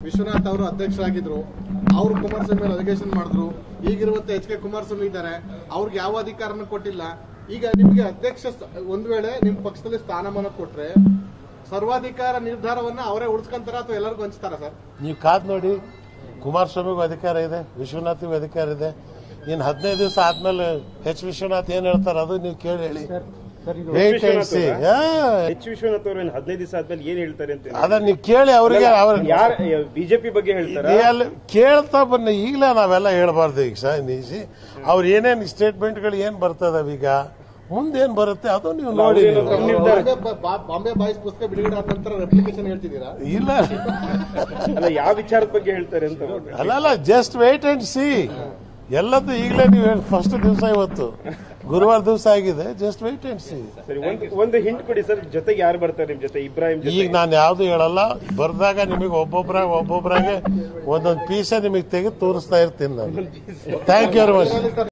ವಿಶ್ವನಾಥ್ ಅವರು ಅಧ್ಯಕ್ಷರಾಗಿದ್ರು ಅವ್ರು ಕುಮಾರಸ್ವಾಮಿ ಮೇಲೆ ಅಲಿಗೇಷನ್ ಮಾಡಿದ್ರು ಈಗಿರುವಂತ ಎಚ್ ಕೆ ಕುಮಾರಸ್ವಾಮಿ ಇದ್ದಾರೆ ಅವ್ರಿಗೆ ಯಾವ ಅಧಿಕಾರನ ಕೊಟ್ಟಿಲ್ಲ. ಈಗ ನಿಮ್ಗೆ ಅಧ್ಯಕ್ಷ ಒಂದ್ ವೇಳೆ ನಿಮ್ ಪಕ್ಷದಲ್ಲಿ ಸ್ಥಾನಮಾನ ಕೊಟ್ರೆ ಸರ್ವಾಧಿಕಾರ ನಿರ್ಧಾರವನ್ನ ಅವರೇ ಉಳಿಸ್ಕೊಂತಾರ ಅಥವಾ ಎಲ್ಲರಿಗೂ ಹಂಚ್ತಾರ ಸರ್? ನೀವು ಕಾದ್ ನೋಡಿ ಕುಮಾರಸ್ವಾಮಿಗೂ ಅಧಿಕಾರ ಇದೆ ವಿಶ್ವನಾಥಿಗೂ ಅಧಿಕಾರ ಇದೆ. ಇನ್ನು ಹದಿನೈದು ದಿವಸ ಆದ್ಮೇಲೆ ಎಚ್ ವಿಶ್ವನಾಥ್ ಏನ್ ಹೇಳ್ತಾರ ಅದು ನೀವು ಕೇಳಿ ಹೇಳಿ. ಎಚ್ ವಿಶ್ವನಾಥ್ ಅವರು ಹದಿನೈದು ದಿವಸ ಆದ್ಮೇಲೆ ಏನ್ ಹೇಳ್ತಾರೆ ಅಂತ ಅದನ್ನ ನೀವು ಕೇಳಿ ಅವ್ರಿಗೆ ಅವ್ರ ಯಾರ ಬಿಜೆಪಿ ಬಗ್ಗೆ ಹೇಳ್ತಾರೆ? ಅಲ್ಲಿ ಕೇಳ್ತಾ ಬನ್ನಿ. ಈಗಲೇ ನಾವೆಲ್ಲ ಹೇಳ್ಬಾರ್ದು ಈಗ ಸರ್ ನಿಜಿ ಅವ್ರ ಏನೇನ್ ಸ್ಟೇಟ್ಮೆಂಟ್ಗಳು ಏನ್ ಬರ್ತದವ ಈಗ? ಮುಂದೇನ್ ಬರುತ್ತೆ? ಅದು ನೀವು ನೋಡಿ ಬಾಂಬೆ ಬಾಯ್ಸ್ ಪುಸ್ತಕ ಬಿಡುಗಡೆ ಆದ ನಂತರ ರೆಪ್ಲಿಕೇಶನ್ ಹೇಳ್ತಿದ್ದೀರಾ? ಇಲ್ಲ. ಅಲ್ಲ ಯಾವ ವಿಚಾರದ ಬಗ್ಗೆ ಹೇಳ್ತಾರೆ ಅಂತ ಅಲ್ಲ ಜಸ್ಟ್ ವೇಟ್ ಅಂಡ್ ಸಿ ಎಲ್ಲದ್ದು ಈಗಲೇ ನೀವು ಹೇಳಿ ಫಸ್ಟ್ ದಿವಸ ಇವತ್ತು. ಗುರುವಾರ ದಿವಸ ಆಗಿದೆ. ಜಸ್ಟ್ ವೈಟ್ ಅಂಡ್ ಸಿ ಸರಿ ಒಂದು ಹಿಂಟ್ ಕೊಡಿ ಸರ್ ಜೊತೆಗೆ ಯಾರು ಬರ್ತಾರೆ ನಿಮ್ ಜೊತೆ ಇಬ್ರಾಹಿಂ ಈಗ ನಾನು ಯಾವ್ದು ಹೇಳಲ್ಲ. ಬರ್ದಾಗ ನಿಮಗೆ ಒಬ್ಬೊಬ್ರಾಗ ಒಬ್ಬೊಬ್ರಾಗೆ ಒಂದೊಂದು ಪೀಸ ನಿಮಗೆ ತೆಗೆದು ತೋರಿಸ್ತಾ ಇರ್ತೀನಿ ನಾನು. Thank you very much